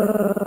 Uh...